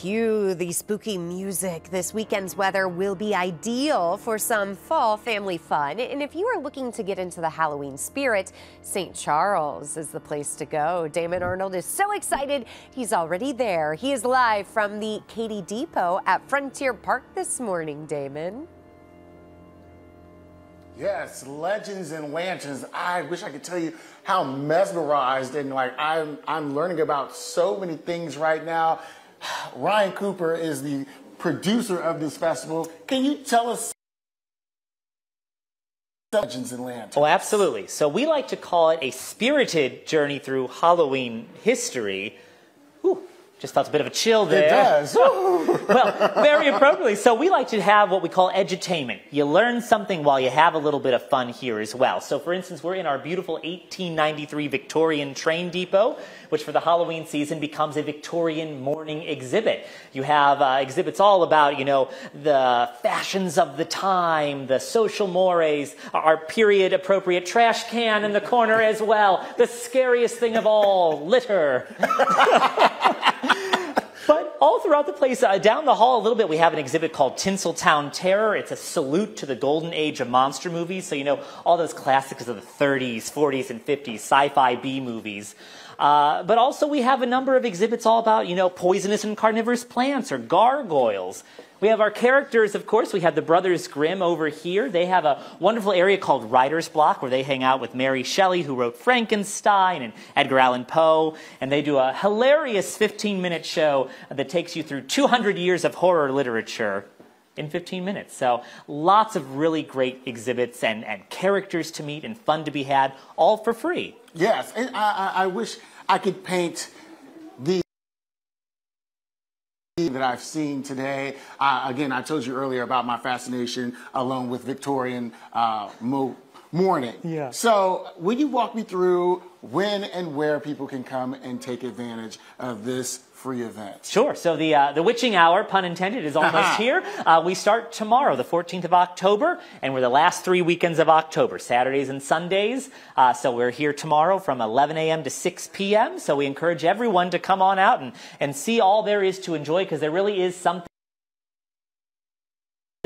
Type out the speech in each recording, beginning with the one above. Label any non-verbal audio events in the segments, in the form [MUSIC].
Cue the spooky music. This weekend's weather will be ideal for some fall family fun. And if you are looking to get into the Halloween spirit, St. Charles is the place to go. Damon Arnold is so excited. He's already there. He is live from the Katy Depot at Frontier Park this morning, Damon. Yes, legends and lanterns. I wish I could tell you how mesmerized and like I'm I'm learning about so many things right now. Ryan Cooper is the producer of this festival. Can you tell us Legends and Lanterns? Oh, absolutely. So we like to call it a spirited journey through Halloween history. Just felt a bit of a chill there. It does. [LAUGHS] well, very appropriately. So we like to have what we call edutainment. You learn something while you have a little bit of fun here as well. So for instance, we're in our beautiful 1893 Victorian train depot, which for the Halloween season becomes a Victorian mourning exhibit. You have uh, exhibits all about, you know, the fashions of the time, the social mores, our period appropriate trash can in the corner as well, the scariest thing of all, litter. [LAUGHS] All throughout the place, uh, down the hall a little bit, we have an exhibit called Tinseltown Terror. It's a salute to the golden age of monster movies. So, you know, all those classics of the 30s, 40s, and 50s, sci-fi B movies. Uh, but also we have a number of exhibits all about, you know, poisonous and carnivorous plants or gargoyles. We have our characters, of course. We have the Brothers Grimm over here. They have a wonderful area called Writer's Block where they hang out with Mary Shelley, who wrote Frankenstein, and Edgar Allan Poe. And they do a hilarious 15 minute show that takes you through 200 years of horror literature in 15 minutes. So lots of really great exhibits and, and characters to meet and fun to be had, all for free. Yes, and I, I, I wish I could paint the that I've seen today. Uh, again, I told you earlier about my fascination alone with Victorian uh, mo- mourning. Yeah. So, will you walk me through when and where people can come and take advantage of this free event? Sure. So the uh, the witching hour, pun intended, is almost here. Uh, we start tomorrow, the 14th of October, and we're the last three weekends of October, Saturdays and Sundays. Uh, so we're here tomorrow from 11 a.m. to 6 p.m. So we encourage everyone to come on out and, and see all there is to enjoy because there really is something.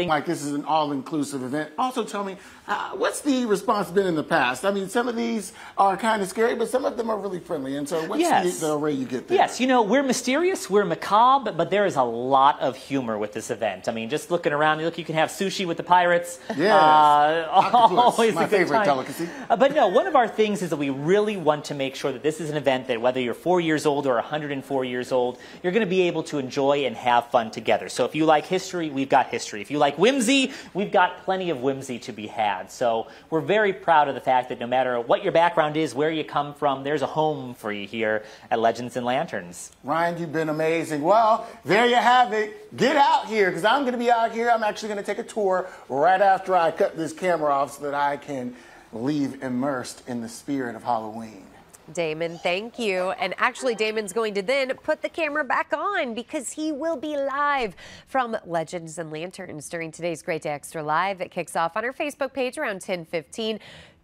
Like this is an all-inclusive event. Also, tell me, uh, what's the response been in the past? I mean, some of these are kind of scary, but some of them are really friendly. And so, what's Yes. the, the array you get there? Yes, you know, we're mysterious, we're macabre, but there is a lot of humor with this event. I mean, just looking around, look, you can have sushi with the pirates. Yes. Uh, Octopus, [LAUGHS] always my favorite time. delicacy. Uh, but no, one of our things is that we really want to make sure that this is an event that whether you're four years old or 104 years old, you're going to be able to enjoy and have fun together. So if you like history, we've got history. If you like whimsy, we've got plenty of whimsy to be had. So we're very proud of the fact that no matter what your background is, where you come from, there's a home for you here at Legends and Lanterns. Ryan, you've been amazing. Well, there you have it. Get out here because I'm going to be out here. I'm actually going to take a tour right after I cut this camera off so that I can leave immersed in the spirit of Halloween. Damon, thank you. And actually, Damon's going to then put the camera back on because he will be live from Legends and Lanterns during today's Great Day Extra Live It kicks off on our Facebook page around 1015.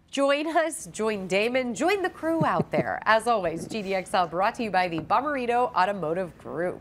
Join us, join Damon, join the crew out there. As always, GDXL brought to you by the Bomarito Automotive Group.